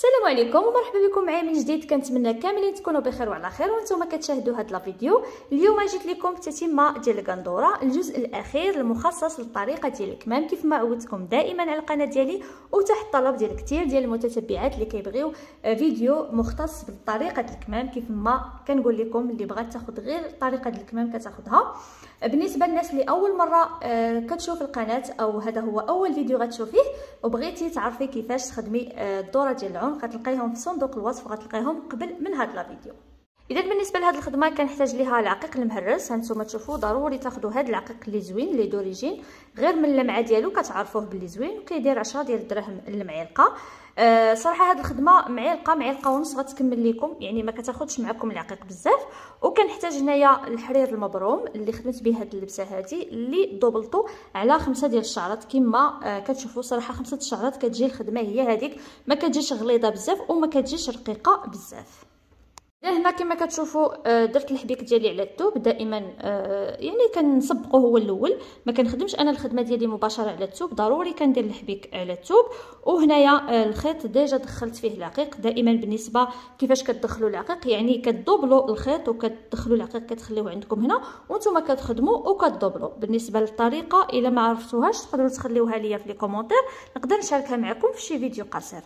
السلام عليكم ومرحبا بكم معايا من جديد. كنتمنى كاملين تكونوا بخير وعلى خير. وأنتم كتشاهدوا هذا الفيديو اليوم جيت لكم بتتمة ديال القندوره الجزء الأخير المخصص للطريقة ديال الكمام. كيف ما عودتكم دائما على القناة ديالي وتحت طلب ديال كثير ديال المتتبعات اللي كيبغيو فيديو مختص بالطريقة الكمام. كيف ما كنقول لكم اللي بغات تاخذ غير طريقة الكمام كتاخذها بالنسبة للناس اللي أول مرة آه، كتشوف القناة أو هذا هو أول فيديو غتشوفيه وبغيتي تعرفي كيفاش تخدمي آه، الدورة ديال العنق غتلقايهم في صندوق الوصف وغتلقايهم قبل من هذا الفيديو إذا بالنسبة لهذه الخدمة كنحتاج ليها العقيق المهرس هانتوما تشوفوا ضروري تاخذوا هذا العقيق اللي زوين اللي دوريجين غير من اللمعة ديالو كتعرفوه باللي زوين وكيدير 10 ديال الدراهم المعلقة. أه صراحة هذه الخدمة معلقة معلقة ونص غتكمل لكم يعني ما كتاخذش معكم العقيق بزاف. وكنحتاج هنايا الحرير المبروم اللي خدمت به هذه اللبسة هذه اللي دوبلطو على خمسة ديال الشعرات. كما أه كتشوفوا صراحة خمسة الشعرات كتجي الخدمة هي هذيك ما كتجيش غليظة بزاف وما كتجيش رقيقة بزاف. هنا كما كتشوفوا آه، درت الحبيك ديالي على الثوب دائما آه، يعني كنسبقو هو الأول. ما كنخدمش أنا الخدمة ديالي مباشرة على الثوب ضروري كندير الحبيك على الثوب وهنايا آه، الخيط ديجا دخلت فيه العقيق دائما بالنسبة كيفاش كتدخلوا العقيق يعني كتدوبلوا الخيط وكتدخلوا العقيق كتخليوه عندكم هنا وأنتم كتخدموا وكت doublez وا بالنسبة للطريقة إلا ما عرفتوهاش تقدروا تخليوها ليا في les commentaires. نقدر نشاركها معكم في شي فيديو قصير.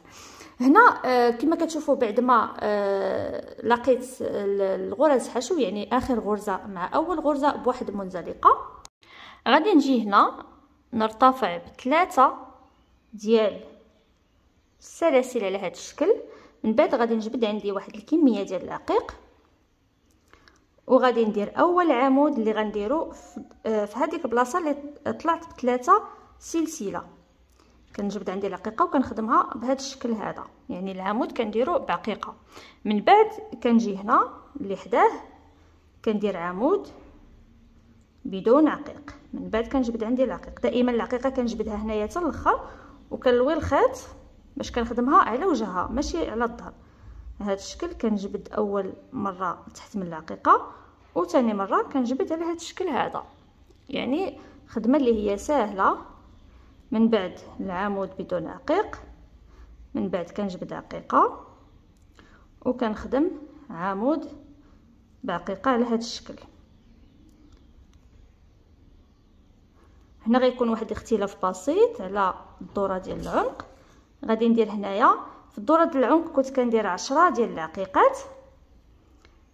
هنا آه كما كتشوفوا بعد ما آه لقيت الغرز حشو يعني آخر غرزة مع أول غرزة بواحد منزلقة. غادي نجي هنا نرتفع بثلاثة ديال السلاسل على هذا الشكل. من بعد غادي نجبد عندي واحد الكمية ديال العقيق. وغادي ندير أول عمود اللي غنديرو في, آه في هذيك البلاصه اللي طلعت بثلاثة سلسلة. كنجبد عندي العقيقة وكنخدمها بهذا الشكل هذا. يعني العمود كنديرو بعقيقة. من بعد كنجي هنا اللي حداه كندير عمود بدون عقيق. من بعد كنجبد عندي العقيق. دائما العقيقة كنجبدها هنايا حتى الأخر وكنلوي الخيط باش كنخدمها على وجهها ماشي على الظهر. بهذا الشكل كنجبد أول مرة تحت من العقيقة وثاني مرة كنجبد على هذا الشكل هذا. يعني خدمة اللي هي سهلة من بعد العمود بدون عقيق من بعد كنجبد عقيقة وكنخدم عمود بعقيقة على هذا الشكل. هنا غيكون واحد الاختلاف بسيط على الدورة ديال العنق غادي ندير هنايا في الدورة ديال العنق كنت كندير عشرة ديال العقيقات.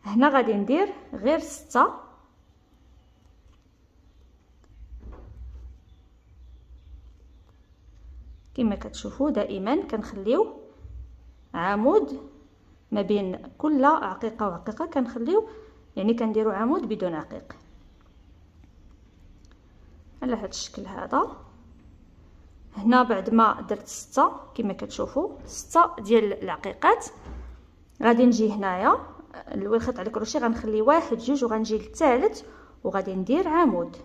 هنا غادي ندير غير ستة. كما كتشوفوا دائما كنخليو عمود ما بين كل عقيقة وعقيقة كنخليو يعني كنديروا عمود بدون عقيق. على هذا الشكل هذا هنا بعد ما درت ستة كما كتشوفوا ستة ديال العقيقات. غادي نجي هنايا الخيط على الكروشي غنخلي واحد جوج وغنجي للثالث وغادي ندير عمود.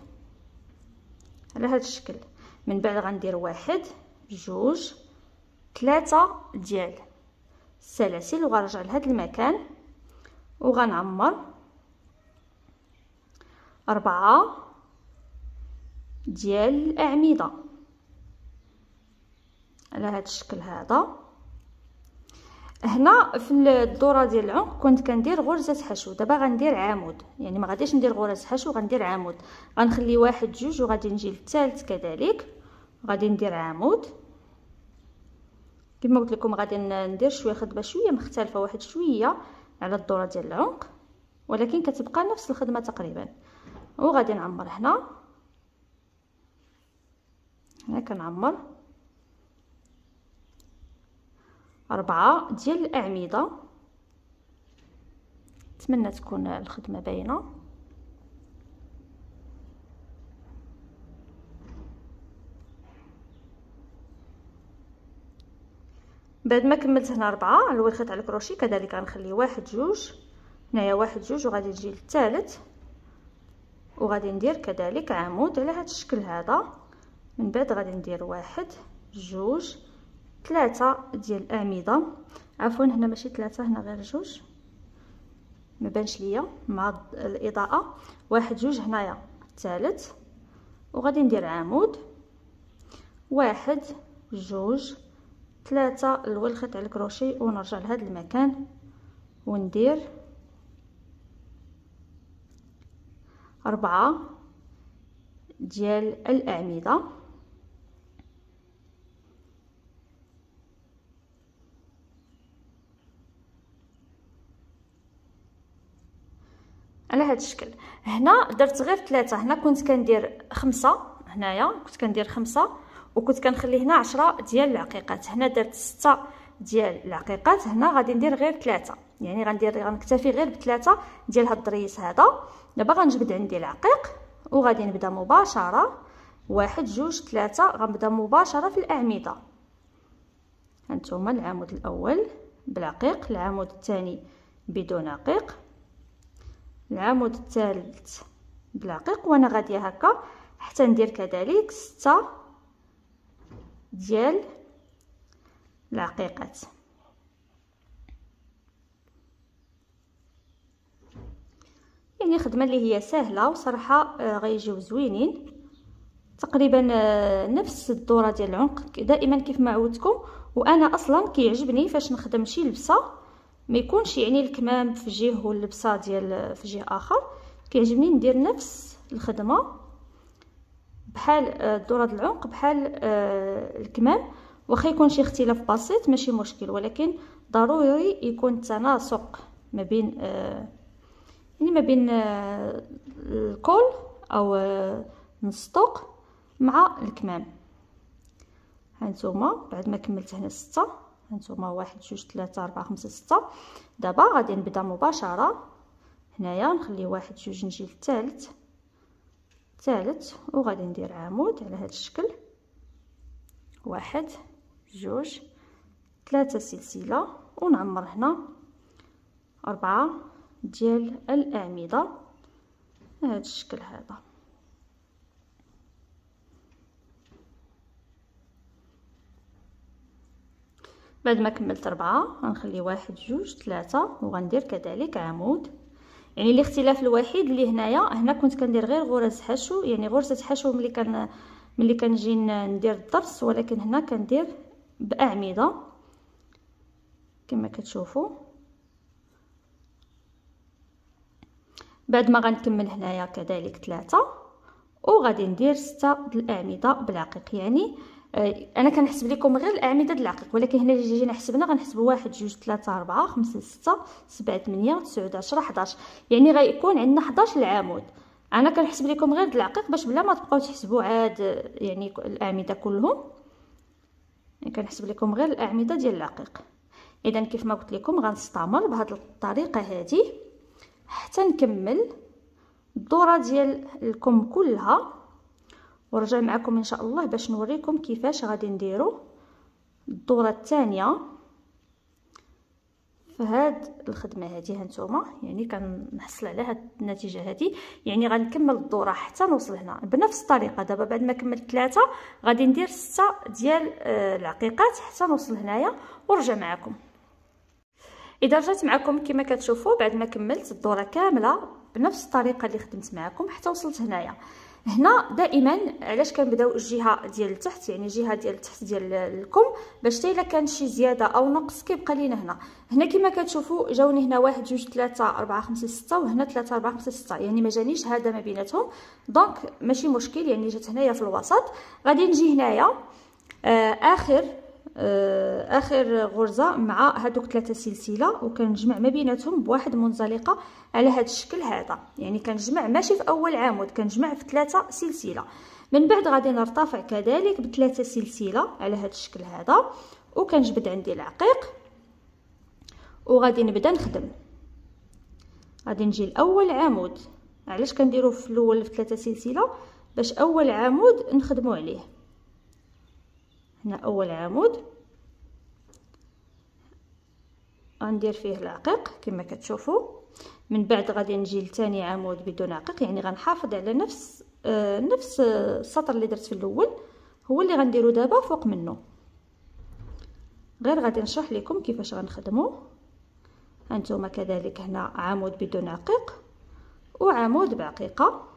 على هذا الشكل. من بعد غندير واحد جوج ثلاثة ديال. السلاسل وغنرجع لهذا المكان. وغنعمر. أربعة ديال الأعمدة. على هذا الشكل هذا. هنا في الدورة ديال العنق كنت كندير غرزة حشو. دابا غندير عمود. يعني ما غاديش ندير غرز حشو غندير عمود. غنخلي واحد جوج وغادي نجي للثالث كذلك. غادي ندير عمود. كما قلت لكم غادي ندير شوية خدمة شوية مختلفة واحد شوية على الدورة ديال العنق ولكن كتبقى نفس الخدمة تقريبا. وغادي نعمر هنا. هنا كنعمر أربعة ديال الأعمدة. نتمنى تكون الخدمة باينة. بعد ما كملت هنا ربعة على الخيط على الكروشي كذلك غنخلي واحد جوج هنايا واحد جوج وغادي نجي للثالث وغادي ندير كذلك عمود على هذا الشكل هذا. من بعد غادي ندير واحد جوج ثلاثة ديال الأعمدة عفوا هنا ماشي ثلاثة هنا غير جوج. ما بانش ليا مع الإضاءة. واحد جوج هنايا الثالث وغادي ندير عمود. واحد جوج ثلاثة الخيط على الكروشي ونرجع لهذا المكان وندير أربعة ديال الأعمدة. على هذا الشكل. هنا درت غير ثلاثة. هنا كنت كندير خمسة. هنايا كنت كندير خمسة. وكنت كنخلي هنا عشرة ديال العقيقات. هنا درت ستة ديال العقيقات. هنا غادي ندير غير ثلاثة. يعني غندير غنكتفي غير بثلاثة ديال هاد الضريس هذا. دابا غنجبد عندي العقيق وغادي نبدا مباشرة. واحد جوج ثلاثة. غنبدا مباشرة في الأعمدة. هانتوما العمود الأول بالعقيق العمود الثاني بدون عقيق العمود الثالث بالعقيق. وأنا غادية هكا حتى ندير كذلك ستة ديال العقيقات. يعني خدمة اللي هي سهلة وصراحه آه، غيجيو زوينين. تقريبا آه، نفس الدورة ديال العنق دائما كيف ما عودتكم وأنا أصلا كيعجبني فاش نخدم شي لبسة ما يكونش يعني الكمام في جهة واللبسة ديال في جهة آخر. كيعجبني ندير نفس الخدمة. بحال آه، دورة العنق بحال الكمام واخا يكون شي اختلاف بسيط ماشي مشكل ولكن ضروري يكون التناسق ما بين يعني ما بين آه، الكول أو آه، نسطق مع الكمام. هانتوما بعد ما كملت هنا ستة هانتوما واحد جوج ثلاثة أربعة خمسة ستة. دابا غادي نبدأ مباشرة. هنايا نخلي واحد جوج نجي للثالث ثالث وغادي ندير عمود على هذا الشكل. واحد جوج ثلاثة سلسلة ونعمر هنا أربعة ديال الأعمدة. بهذا الشكل هذا. بعد ما كملت ربعة غنخلي واحد جوج ثلاثة وغندير كذلك عمود. يعني الاختلاف الوحيد اللي هنايا هنا كنت كندير غير غرز حشو يعني غرزة حشو ملي كان ملي كنجي ندير الضرس ولكن هنا كندير بأعمدة. كما كتشوفوا بعد ما غنكمل هنايا كذلك ثلاثة وغادي ندير ستة الأعمدة بالعقيق يعني أنا كنحسب لكم غير الأعمدة د العقيق ولكن هنا اللي جينا حسبنا غنحسبوا واحد جوج ثلاثة أربعة خمسة ستة سبعة ثمانية تسعة عشرة حداش. يعني غيكون عندنا حداش العمود. أنا كنحسب لكم غير د العقيق باش بلا ما تبقاو تحسبوا عاد يعني الأعمدة كلهم. يعني كنحسب لكم غير الأعمدة ديال العقيق. اذا كيف ما قلت لكم غنستمر بهذه الطريقة هذه حتى نكمل الدورة ديال الكم كلها. ورجع معكم إن شاء الله باش نوريكم كيفاش غادي نديرو. الدورة الثانية فهاد الخدمة هذه هانتوما يعني كنحصل على هاد النتيجة هذه يعني غنكمل الدورة حتى نوصل هنا بنفس الطريقة. دابا بعد ما كملت ثلاثة غادي ندير ستة ديال آه، العقيقات حتى نوصل هنايا. ورجع معكم. إذا رجعت معكم كما كتشوفوا بعد ما كملت الدورة كاملة بنفس الطريقة اللي خدمت معكم حتى وصلت هنايا. هنا دائما علاش كنبداو الجهة ديال التحت؟ يعني الجهة ديال التحت ديال الكم باش حتى إلا كان شي زيادة أو نقص كيبقى لينا هنا. هنا كما كتشوفوا جاوني هنا واحد جوج ثلاثة أربعة خمسة ستة وهنا ثلاثة أربعة خمسة ستة. يعني ما جانيش هذا ما بيناتهم. دونك ماشي مشكل يعني جات هنايا في الوسط. غادي نجي هنايا. آه آخر آخر غرزة مع هذوك ثلاثة سلسلة وكنجمع ما بيناتهم بواحد منزلقة على هذا الشكل هذا. يعني كنجمع ماشي في أول عمود كنجمع في ثلاثة سلسلة. من بعد غادي نرتفع كذلك بثلاثه سلسلة على هذا الشكل هذا وكنجبد عندي العقيق وغادي نبدأ نخدم. غادي نجي لأول عمود. علاش كنديرو في الأول في ثلاثة سلسلة؟ باش أول عمود نخدمو عليه. هنا أول عمود غندير فيه العقيق كما كتشوفوا. من بعد غادي نجي لثاني عمود بدون عقيق يعني غنحافظ على نفس آه نفس السطر اللي درت في الأول. هو اللي غنديرو دابا فوق منه غير غادي نشرح لكم كيفاش غنخدمو. هانتوما كذلك هنا عمود بدون عقيق وعمود بعقيقة.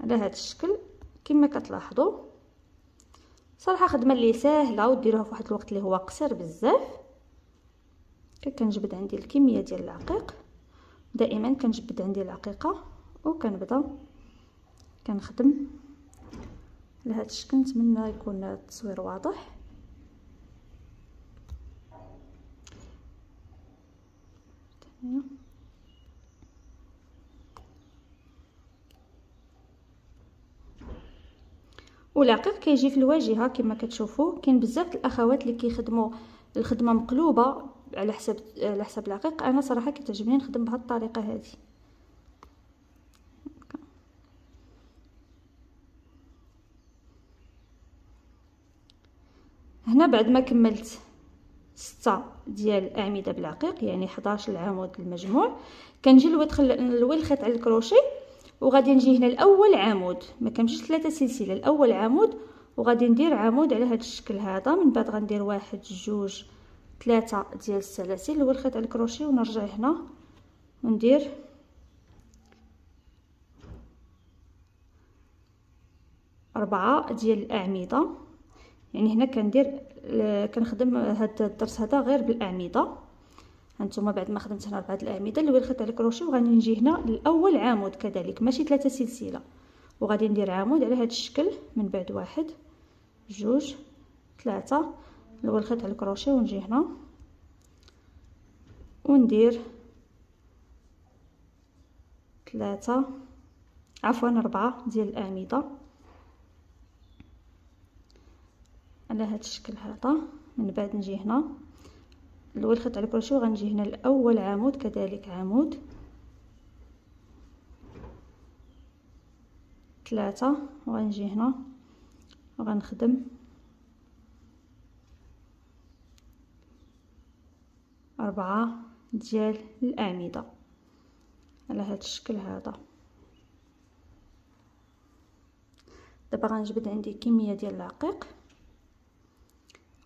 على هذا الشكل كما كتلاحظوا صراحة خدمة اللي ساهلة وديروها في واحد الوقت اللي هو قصير بزاف. كنجبد عندي الكمية ديال العقيق. دائما كنجبد عندي العقيقة وكنبدأ كنخدم. لهذا الشكل نتمنى يكون التصوير واضح. والعقيق كيجي في الواجهة كما كتشوفوا كاين بزاف الأخوات اللي كيخدموا الخدمة مقلوبة على حساب على حساب العقيق. أنا صراحة كتعجبني نخدم بهذه الطريقة هذه. هنا بعد ما كملت ستة ديال الاعمده بالعقيق يعني 11 العمود المجموع كنجي نلوي الخيط على الكروشي وغادي نجي هنا الأول عمود. ما كنمشيش ثلاثة سلسلة الأول عمود وغادي ندير عمود على هذا الشكل هذا. من بعد غندير واحد جوج ثلاثة ديال السلاسل. نلوي الخيط على الكروشي ونرجع هنا. وندير أربعة ديال الأعمدة. يعني هنا كندير كنخدم هاد الدرس هذا غير بالأعمدة. هانتوما بعد ما خدمت هنا اربعه الأعمدة اللي الخيط على الكروشي وغادي نجي هنا الأول عمود كذلك ماشي ثلاثة سلسلة. وغادي ندير عمود على هذا الشكل من بعد واحد جوج ثلاثة. الأول الخيط على الكروشي ونجي هنا. وندير ثلاثة عفوا أربعة ديال الأعمدة. على هذا الشكل هذا من بعد نجي هنا. الأول خيط على شيء غنجي هنا الأول عمود كذلك عمود. ثلاثة وغنجي هنا. وغنخدم. أربعة ديال الأعمدة. على هذا الشكل هذا. دابا غنجبد عندي كمية ديال العقيق.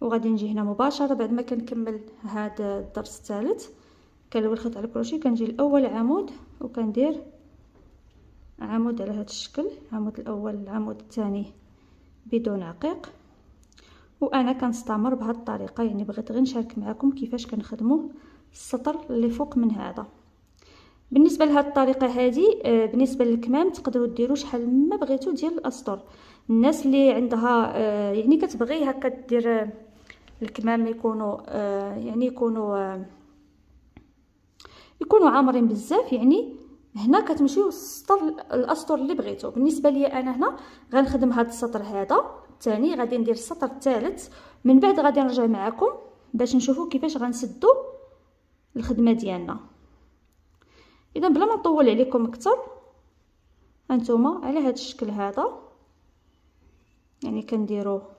وغادي نجي هنا مباشرة بعد ما كنكمل هذا الدرس الثالث. كنلوي الخيط على الكروشي كنجي الأول عمود وكندير عمود على هذا الشكل. العمود الأول العمود الثاني بدون عقيق. وأنا كنستمر بهذه الطريقة يعني بغيت غير نشارك معكم كيفاش كنخدموا السطر اللي فوق من هذا. بالنسبة لهذه الطريقة هذه آه، بالنسبة للكمام تقدروا ديروا شحال ما بغيتوا ديال الأسطر. الناس اللي عندها آه، يعني كتبغي هكا دير الكمام يكونوا آه يعني يكونوا آه يكونوا عامرين بزاف. يعني هنا كتمشيو السطر الأسطر اللي بغيتو. بالنسبة لي أنا هنا غنخدم هذا السطر هذا الثاني غادي ندير السطر الثالث من بعد غادي نرجع معكم باش نشوفوا كيفاش غنسدو الخدمة ديالنا. اذا بلا ما نطول عليكم أكثر هانتوما على هذا الشكل هذا. يعني كنديروه.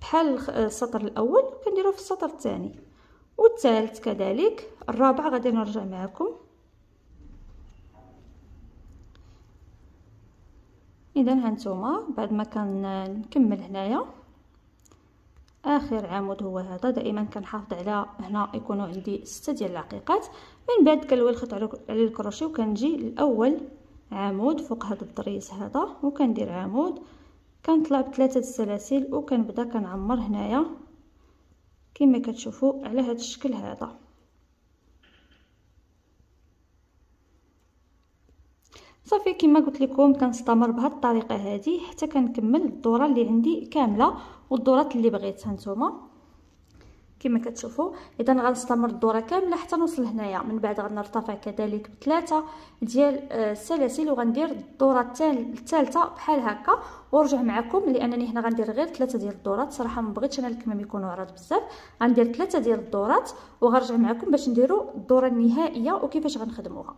بحال السطر الأول كنديروه في السطر الثاني. والثالث كذلك الرابع غادي نرجع معكم إذا هانتوما بعد ما كنكمل هنايا آخر عمود هو هذا. دائما كنحافظ على هنا يكونوا عندي ستة ديال العقيقات. من بعد كنلوي الخيط على الكروشي وكنجي الأول عمود فوق هذا الضريس هذا وكندير عمود. كنطلع بثلاثه السلاسل وكنبدأ كنعمر هنايا. كما كتشوفوا على هذا الشكل هذا. صافي كما قلت لكم كنستمر بهذه الطريقة هذه حتى كنكمل الدورة اللي عندي كاملة والدورات اللي بغيتها نتوما. كما كتشوفوا إذا غنستمر الدورة كاملة حتى نوصل هنايا. من بعد غنرتفع كذلك بثلاثة ديال آه، السلاسل وغندير الدورة الثالثه بحال هكا. ونرجع معكم لأنني هنا غندير غير ثلاثة ديال الدورات. صراحة ما بغيتش أنا الكمام يكونوا عرض بزاف. غندير ثلاثة ديال الدورات وغنرجع معكم باش نديروا الدورة النهائية وكيفاش غنخدموها.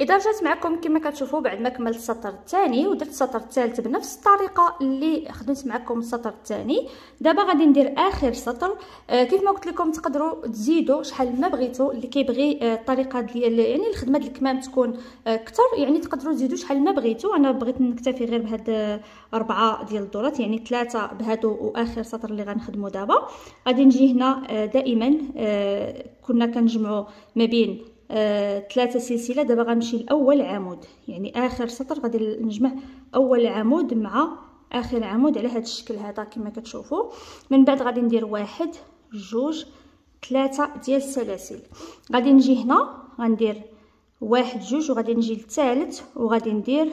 إذا رجعت معكم كما كتشوفوا بعد ما كملت السطر الثاني ودرت السطر الثالث بنفس الطريقة اللي خدمت معكم السطر الثاني. دابا غادي ندير آخر سطر. آه كيف ما قلت لكم تقدروا تزيدوا شحال ما بغيتوا. اللي كيبغي آه الطريقة ديال يعني الخدمة ديال الكمام تكون آه كثر يعني تقدروا تزيدوا شحال ما بغيتوا. أنا بغيت نكتفي غير بهاد آه أربعة ديال الدورات. يعني ثلاثة بهادو وآخر سطر اللي غنخدموا دابا. غادي نجي هنا آه دائما آه كنا كنجمعوا ما بين آه، ثلاثة سلسلة. دابا غنمشي لأول عمود. يعني آخر سطر غادي نجمع أول عمود مع آخر عمود على هذا الشكل هذا كما كتشوفوا. من بعد غادي ندير واحد جوج ثلاثة ديال السلاسل. غادي نجي هنا غندير واحد جوج وغادي نجي للثالث وغادي ندير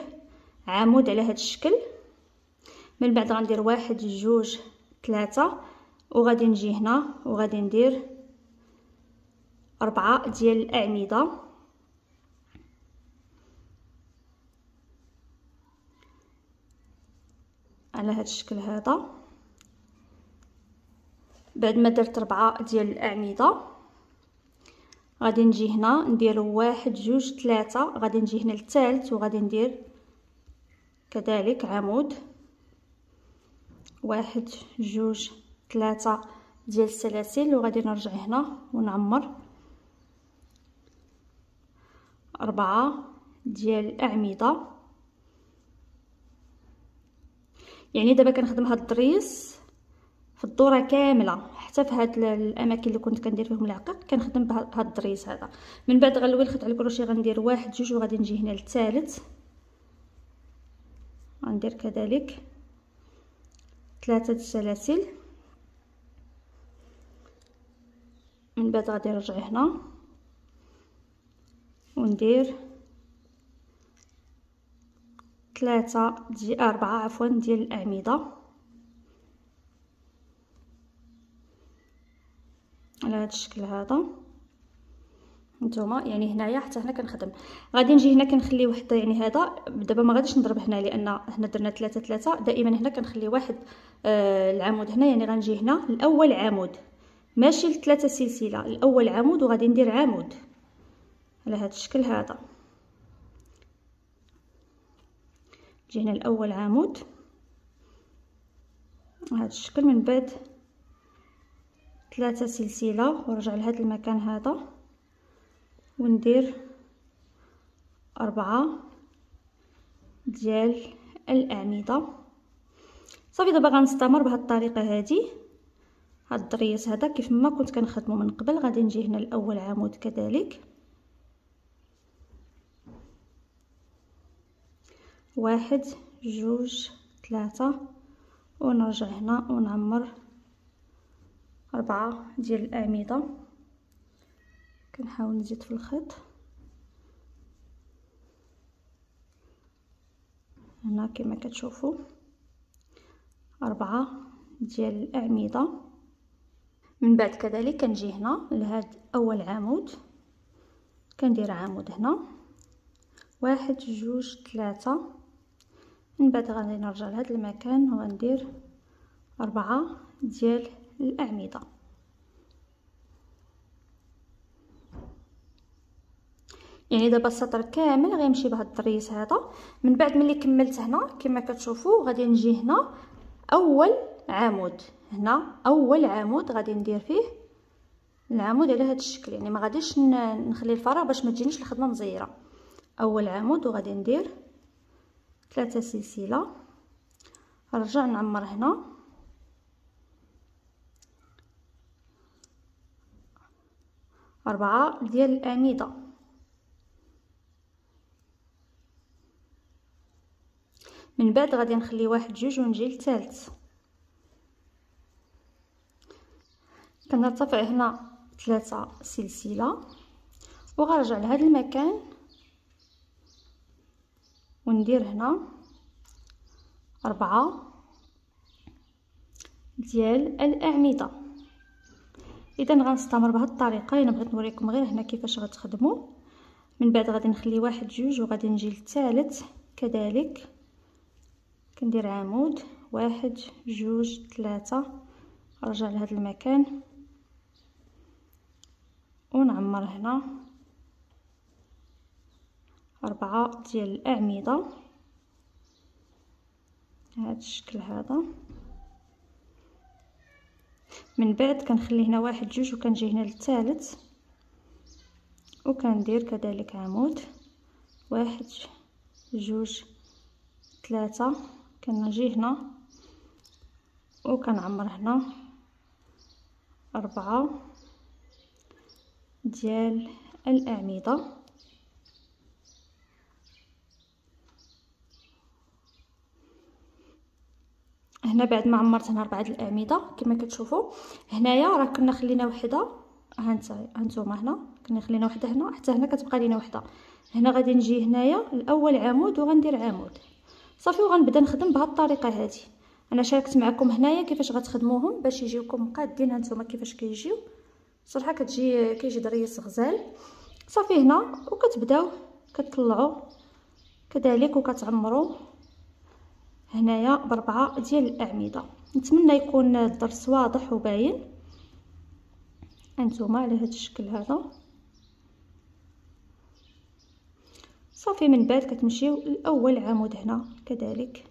عمود على هذا الشكل. من بعد غندير واحد جوج ثلاثة وغادي نجي هنا وغادي ندير أربعة ديال الأعمدة. على هذا الشكل هذا. بعد ما درت ربعة ديال الأعمدة غادي نجي هنا ندير واحد جوج ثلاثة غادي نجي هنا للثالث وغادي ندير كذلك عمود. واحد جوج ثلاثة ديال السلاسل. وغادي نرجع هنا ونعمر. أربعة ديال الأعمدة يعني دابا كنخدم هاد الضريس في الدورة كاملة حتى في هاد الأماكن اللي كنت كندير فيهم العقيق كنخدم بهاد الضريس هذا. من بعد غنلوي الخيط على الكروشي غندير واحد جوج وغادي نجي هنا للثالث. غندير كذلك ثلاثة السلاسل. من بعد غادي نرجع هنا. وندير ثلاثة دي أربعة عفوا ديال الأعمدة على هذا الشكل هذا. نتوما يعني هنايا حتى هنا كنخدم. غادي نجي هنا كنخلي واحد يعني هذا دابا ما غاديش نضرب هنا لأن هنا درنا ثلاثة ثلاثة دائما هنا كنخلي واحد آه العمود هنا يعني غنجي هنا الأول عمود. ماشي لثلاثة سلسلة الأول عمود وغادي ندير عمود. على هذا الشكل هذا. جينا الأول عمود. هذا الشكل من بعد ثلاثة سلسلة ونرجع لهذا المكان هذا. وندير أربعة ديال الأعمدة صافي دابا غنستمر بهذه الطريقة هذه. هاد الضريس هذا كيف ما كنت كنخدمه من قبل غادي نجي هنا الأول عمود كذلك. واحد جوج ثلاثة ونرجع هنا ونعمر أربعة ديال الأعمدة كنحاول نزيد في الخيط. هنا كما كتشوفوا أربعة ديال الأعمدة من بعد كذلك كنجي هنا لهاد أول عمود. كندير عمود هنا. واحد جوج ثلاثة من بعد غادي نرجع لهذا المكان وغندير أربعة ديال الأعمدة. يعني دابا السطر كامل غيمشي بهذا الضريس هذا. من بعد ملي كملت هنا كما كتشوفوا غادي نجي هنا أول عمود. هنا أول عمود غادي ندير فيه العمود على هذا الشكل. يعني ما غاديش نخلي الفراغ باش ما تجينيش الخدمة مزيرة. أول عمود وغادي ندير ثلاثة سلسلة. نرجع نعمر هنا. أربعة ديال الأعمدة من بعد غادي نخلي واحد جوج ونجي للثالث كنرتفع هنا ثلاثة سلسلة. وغنرجع لهذا المكان. وندير هنا أربعة ديال الأعمدة. اذا غنستمر بهذه الطريقة. أنا بغيت نوريكم غير هنا كيفاش غتخدموا من بعد غادي نخلي واحد جوج وغادي نجي للثالث. كذلك كندير عمود. واحد جوج ثلاثة. نرجع لهذا المكان. ونعمر هنا. أربعة ديال الأعمدة. هذا الشكل هذا. من بعد كنخلي هنا واحد جوج وكنجي هنا للثالث. وكندير كذلك عمود. واحد جوج ثلاثة. كنجي هنا. وكنعمر هنا. أربعة ديال الأعمدة. هنا بعد ما عمرت هنا ربعة الاعمده كما كتشوفوا. هنايا راه كنا خلينا وحدة. ها هانتوما هنا. كنا خلينا وحدة هنا حتى هنا كتبقى لينا وحدة. هنا غادي نجي هنايا الأول عمود وغندير عمود. صافي وغنبدا نخدم بهذه الطريقة هذه أنا شاركت معكم هنايا كيفاش غتخدموهم باش يجيوكم قادين هانتوما كيفاش كيجيو. صراحة كتجي كيجي ضريس غزال صافي هنا وكتبداو كتطلعوا كذلك وكتعمروا هنايا بربعه ديال الأعمدة. نتمنى يكون الدرس واضح وباين. انتما على هذا الشكل هذا. صافي من بعد كتمشيو لأول عمود هنا كذلك.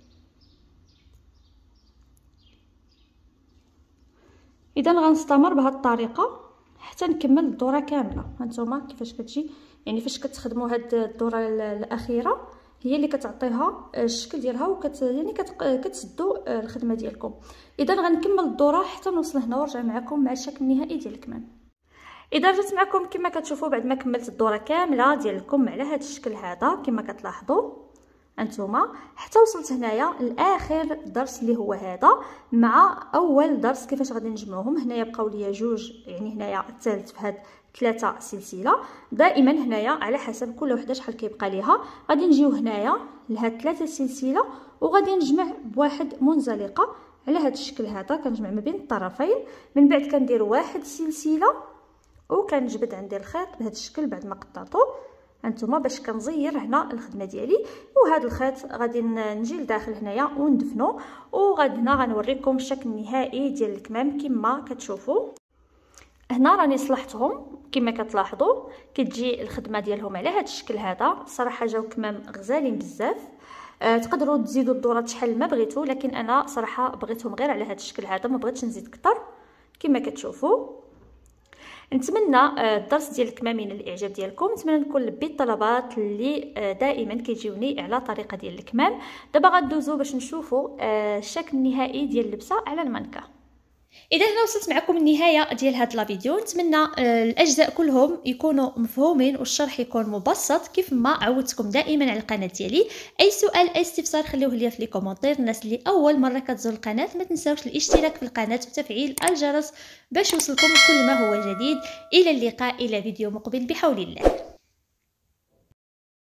إذا غنستمر بهذه الطريقة حتى نكمل الدورة كاملة. هانتوما كيفاش كتجي؟ يعني فاش كتخدموا هاد الدورة الأخيرة. هي اللي كتعطيها الشكل ديالها وكت يعني كتسدوا الخدمة ديالكم. إذا غنكمل الدورة حتى نوصل هنا ونرجع معكم مع الشكل النهائي ديال الكمام. إذا رجعت معكم كما كتشوفوا بعد ما كملت الدورة كاملة ديالكم على هذا الشكل هذا كما كتلاحظوا انتما حتى وصلت هنايا لآخر درس اللي هو هذا مع أول درس كيفاش غادي نجمعوهم. هنايا بقاو ليا جوج يعني هنايا الثالث في هاد ثلاثة سلسلة. دائما هنايا على حسب كل وحدة شحال كيبقى ليها. غادي نجيو هنايا لهاد ثلاثة سلسلة وغادي نجمع بواحد منزلقة. على هذا الشكل هذا كنجمع ما بين الطرفين. من بعد كندير واحد سلسلة وكنجبد عندي الخيط بهذا الشكل بعد ما قطعته هانتوما باش كنزير هنا الخدمة ديالي. وهذا الخيط غادي نجي لداخل هنايا وندفنو. وغادي هنا غنوريكم الشكل النهائي ديال الكمام كما كتشوفوا هنا راني صلحتهم كما كتلاحظوا كتجي الخدمة ديالهم على هذا الشكل هذا. صراحة جاو كمام غزالين بزاف. أه تقدروا تزيدوا الدورات شحال ما بغيتوا لكن أنا صراحة بغيتهم غير على هذا الشكل هذا ما بغيتش نزيد أكثر كما كتشوفوا. نتمنى آه، الدرس ديال الكمامين الإعجاب ديالكم. نتمنى نكون لبيت الطلبات اللي آه، دائما كيجيوني على طريقة ديال الكمام. دابا غندوزو باش نشوفوا آه، الشكل النهائي ديال اللبسة على المانكا. إذا هنا وصلت معكم النهاية ديال هذا الفيديو نتمنى آه، الأجزاء كلهم يكونوا مفهومين والشرح يكون مبسط. كيف ما عودتكم دائما على القناة ديالي. أي سؤال أي استفسار خليوه لي في les commentaires الناس اللي أول مرة كتزور القناة ما تنساوش الاشتراك في القناة وتفعيل الجرس باش يوصلكم كل ما هو جديد. إلى اللقاء إلى فيديو مقبل بحول الله.